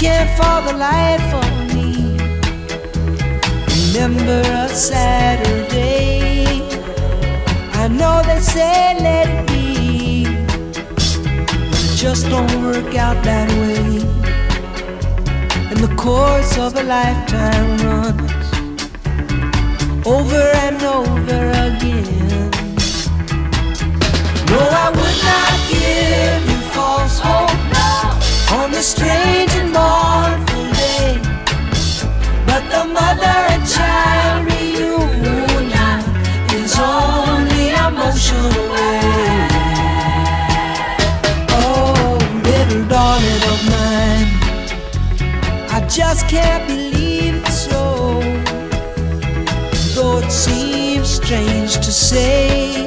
can't for the life of me remember a Saturday. I know they say let it be, but it just don't work out that way. And the course of a lifetime runs over and over this strange and mournful day. But the mother and child reunion is only a motion away. Oh, little darling of mine, I just can't believe it's so. Though it seems strange to say,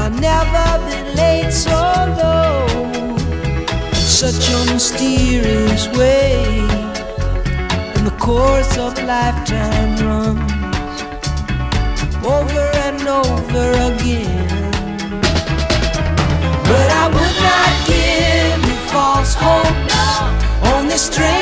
I've never been late so such a mysterious way and the course of lifetime runs over and over again. But I would not give you false hope on this strange.